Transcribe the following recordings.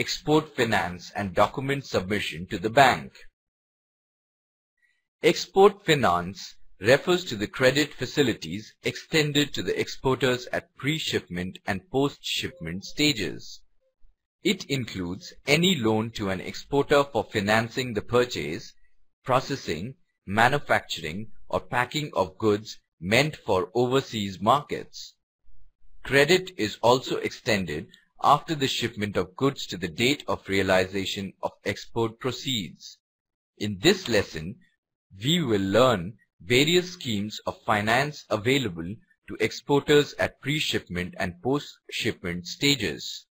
export finance and document submission to the bank. Export finance refers to the credit facilities extended to the exporters at pre-shipment and post-shipment stages. It includes any loan to an exporter for financing the purchase, processing, manufacturing, or packing of goods meant for overseas markets. Credit is also extended after the shipment of goods to the date of realization of export proceeds. In this lesson, we will learn various schemes of finance available to exporters at pre-shipment and post-shipment stages.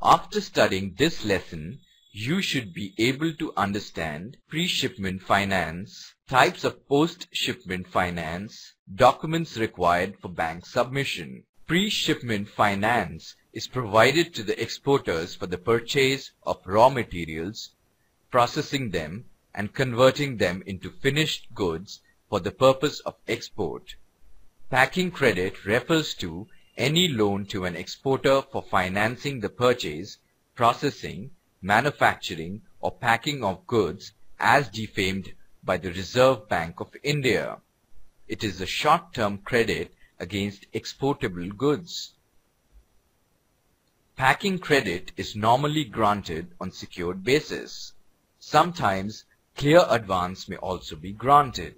After studying this lesson, you should be able to understand pre-shipment finance, types of post-shipment finance, documents required for bank submission. Pre-shipment finance is provided to the exporters for the purchase of raw materials, processing them, and converting them into finished goods for the purpose of export. Packing credit refers to any loan to an exporter for financing the purchase, processing, manufacturing, or packing of goods as defamed by the Reserve Bank of India. It is a short-term credit against exportable goods. Packing credit is normally granted on secured basis. Sometimes clear advance may also be granted.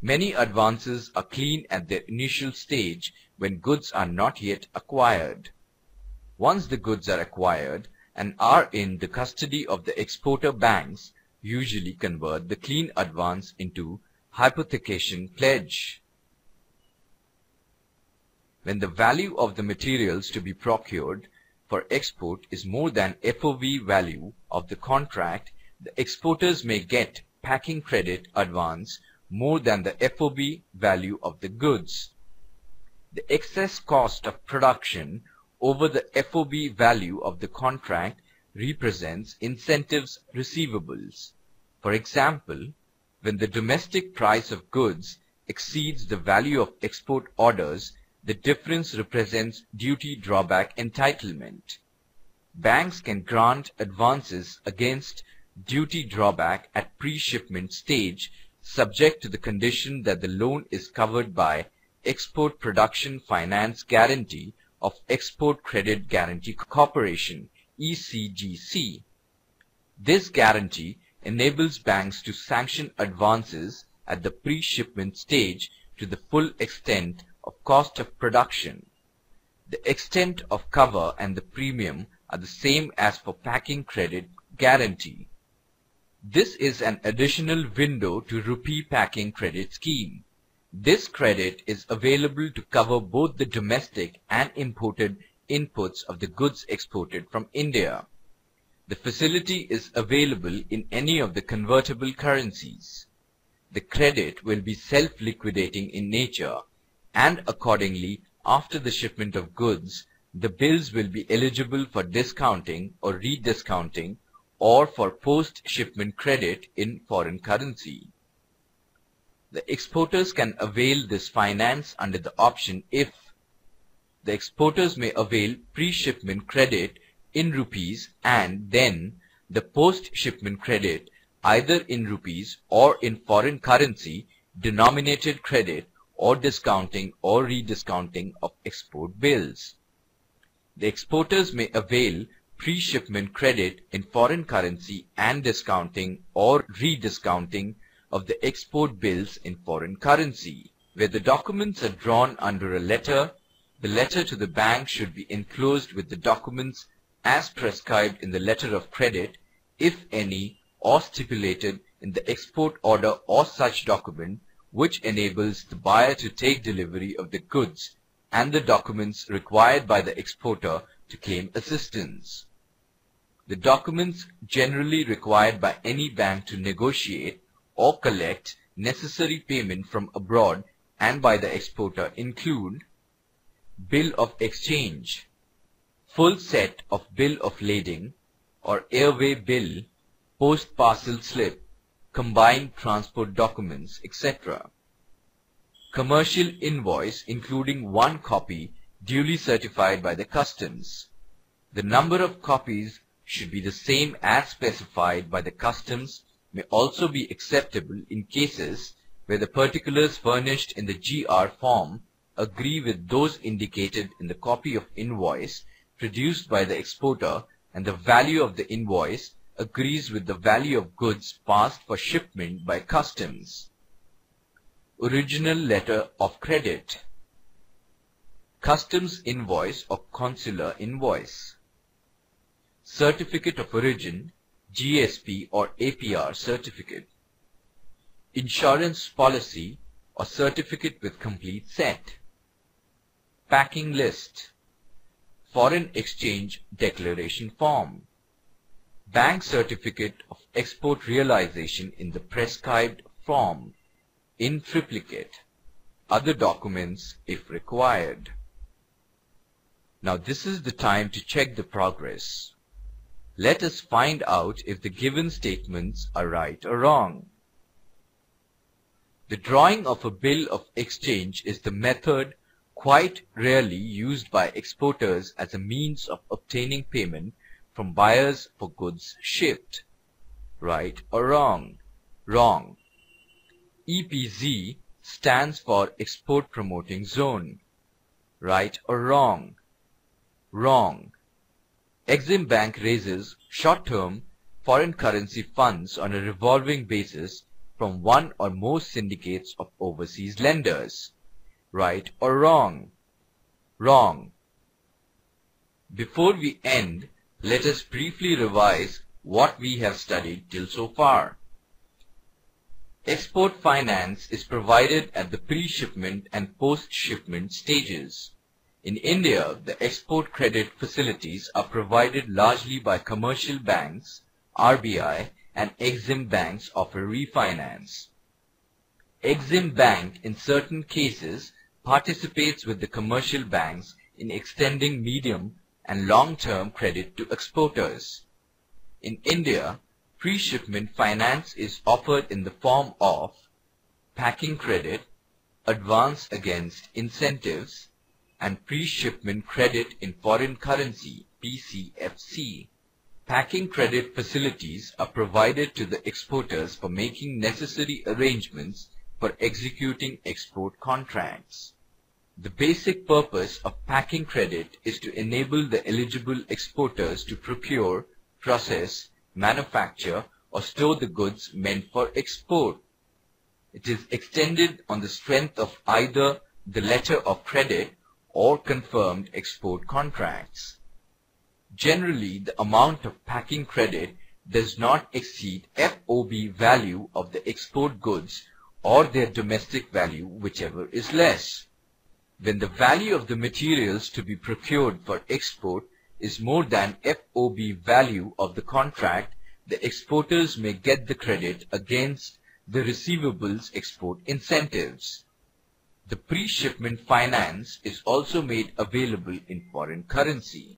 Many advances are clean at their initial stage when goods are not yet acquired. Once the goods are acquired and are in the custody of the exporter banks usually convert the clean advance into hypothecation pledge. When the value of the materials to be procured for export is more than FOB value of the contract, the exporters may get packing credit advance more than the FOB value of the goods. The excess cost of production over the FOB value of the contract represents incentives receivables. For example, when the domestic price of goods exceeds the value of export orders, the difference represents duty drawback entitlement. Banks can grant advances against duty drawback at pre-shipment stage subject to the condition that the loan is covered by Export Production Finance Guarantee of Export Credit Guarantee Corporation ECGC. This guarantee enables banks to sanction advances at the pre-shipment stage to the full extent cost of production. The extent of cover and the premium are the same as for packing credit guarantee. This is an additional window to rupee packing credit scheme. This credit is available to cover both the domestic and imported inputs of the goods exported from India. The facility is available in any of the convertible currencies. The credit will be self-liquidating in nature and accordingly after the shipment of goods, the bills will be eligible for discounting or rediscounting or for post-shipment credit in foreign currency. The exporters can avail this finance under the option if the exporters may avail pre-shipment credit in rupees and then the post-shipment credit either in rupees or in foreign currency denominated credit or discounting or rediscounting of export bills. The exporters may avail pre-shipment credit in foreign currency and discounting or rediscounting of the export bills in foreign currency. Where the documents are drawn under a letter, the letter to the bank should be enclosed with the documents as prescribed in the letter of credit, if any, or stipulated in the export order or such document which enables the buyer to take delivery of the goods and the documents required by the exporter to claim assistance. The documents generally required by any bank to negotiate or collect necessary payment from abroad and by the exporter include Bill of Exchange, full set of Bill of Lading or Airway Bill, Post Parcel Slip, combined transport documents, etc. Commercial invoice including one copy duly certified by the customs The number of copies should be the same as specified by the customs may also be acceptable in cases where the particulars furnished in the GR form agree with those indicated in the copy of invoice produced by the exporter and the value of the invoice agrees with the value of goods passed for shipment by customs. Original letter of credit. Customs invoice or consular invoice. Certificate of origin, GSP or APR certificate. Insurance policy or certificate with complete set. Packing list. Foreign exchange declaration form bank certificate of export realization in the prescribed form in triplicate, other documents if required. Now this is the time to check the progress. Let us find out if the given statements are right or wrong. The drawing of a bill of exchange is the method quite rarely used by exporters as a means of obtaining payment from buyers for goods shipped. Right or wrong? Wrong. EPZ stands for Export Promoting Zone. Right or wrong? Wrong. Exim Bank raises short-term foreign currency funds on a revolving basis from one or more syndicates of overseas lenders. Right or wrong? Wrong. Before we end, let us briefly revise what we have studied till so far. Export finance is provided at the pre-shipment and post-shipment stages. In India, the export credit facilities are provided largely by commercial banks, RBI, and Exim banks offer refinance. Exim Bank in certain cases participates with the commercial banks in extending medium and long-term credit to exporters. In India, pre-shipment finance is offered in the form of packing credit, advance against incentives, and pre-shipment credit in foreign currency PCFC. Packing credit facilities are provided to the exporters for making necessary arrangements for executing export contracts. The basic purpose of packing credit is to enable the eligible exporters to procure, process, manufacture, or store the goods meant for export. It is extended on the strength of either the letter of credit or confirmed export contracts. Generally, the amount of packing credit does not exceed FOB value of the export goods or their domestic value, whichever is less. When the value of the materials to be procured for export is more than FOB value of the contract, the exporters may get the credit against the receivables export incentives. The pre-shipment finance is also made available in foreign currency.